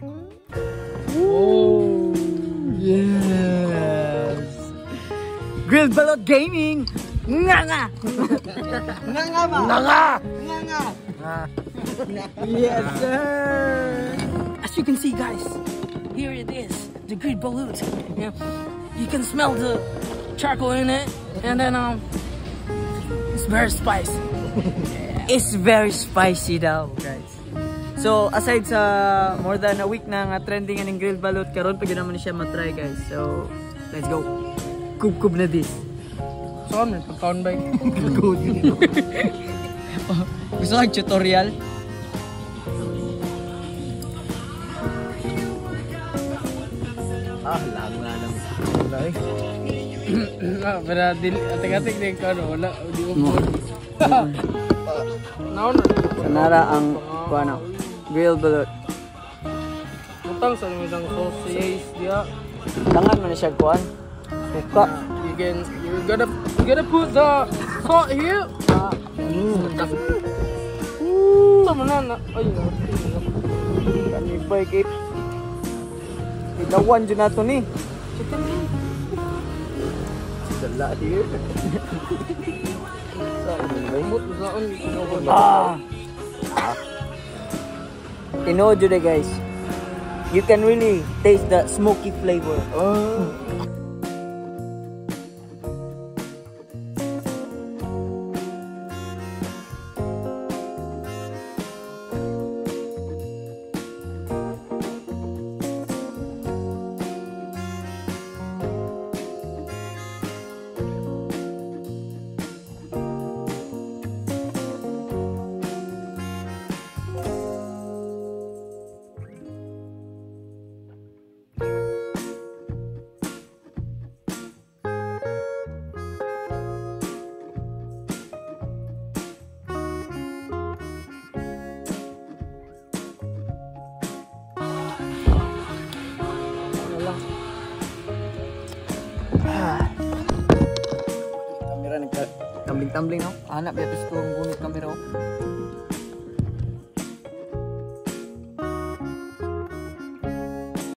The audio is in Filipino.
Oh, yes. Grilled Balot Gaming. Nga nga. nga nga ba? Nga nga. Nga nga. yes, sir. As you can see, guys, here it is, the grilled balut. Yeah. You can smell the charcoal in it, and then um, it's very spicy. It's very spicy though, guys. So, aside sa more than a week na nga trending ng grilled balut, karon pag naman siya matry, guys. So, let's go. Kub-kub na this. Saan may pagkaon ba? Gusto kang tutorial? Ah, lang nga lang. Wala eh. Ah, pero atik-atik din ka no, wala di mo. Naon na. Kanara ang, ano, grilled balut. Utang sa midang sausage dia. Tangan mo na siya, kuhan. Suka. You can you gotta you gotta put the salt here. Ah. Mm. Tama na na. Ay, Kanibay kay Idawan dyan nato ni. Dala here. Umot zaon kinuha. Ah. Tinood yun eh, guys. You can really taste the smoky flavor. Oh. Tumbling-tumbling no. Anak biya tos kung gunit kamera.